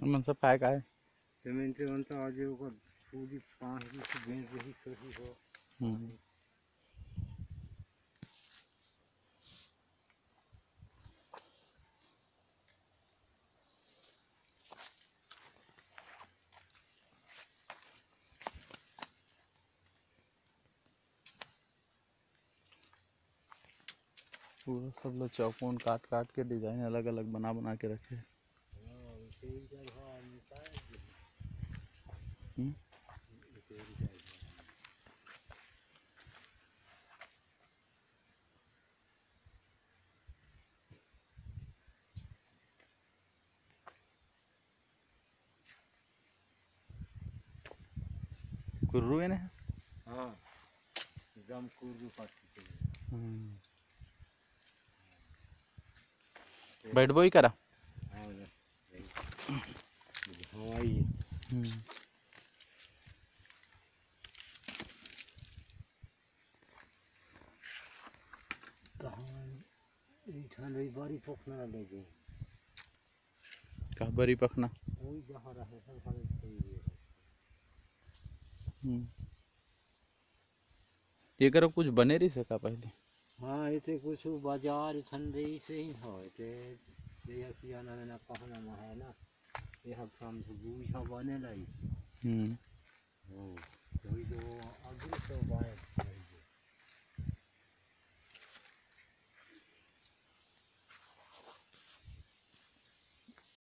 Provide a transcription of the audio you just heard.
मन सब काय काय ज़मीन से बनता आज ओकर पूरी पाँच की से बेंच रही सोची हो हम्म. पूरा सब लोग चौकोन काट काट के डिज़ाइन अलग अलग बना बना के रखे हैं। हाँ इसे ही जगह मिलता है इसे ही कुर्रू है ना? हाँ एकदम कुर्रू के बैठ बोई करा। हाँ हवाई कहाँ बारी पोखना। वही जहाँ रहे हम्म. ये करो कुछ बने रही सका पहले? हाँ इते कुछ बाज़ार ठंडे से ही हो ये कियाना में ना कहना में है ना। ये हम शाम से बूझा बने लाई। हम्म. हाँ।